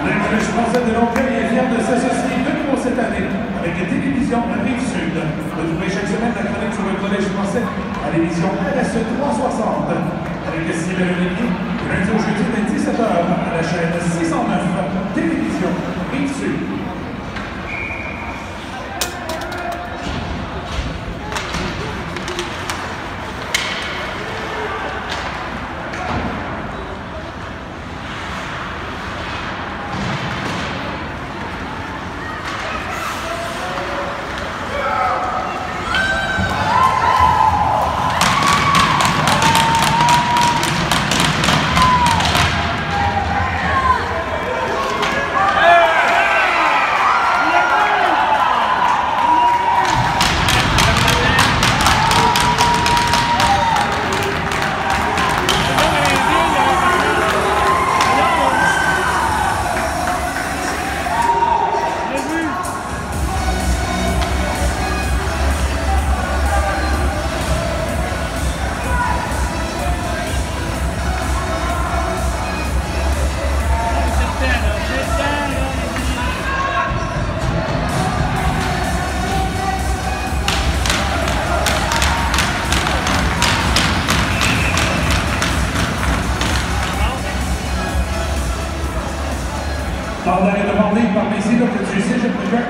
L'influge français de Longueuil est fier de s'associer de nouveau cette année avec la télévision Rive-Sud. Retrouvez chaque semaine la chronique sur le Collège français à l'émission RSE 360 avec Sylvain Olivier, lundi au jeudi dès 17h à la chaîne 600 Paulinho, para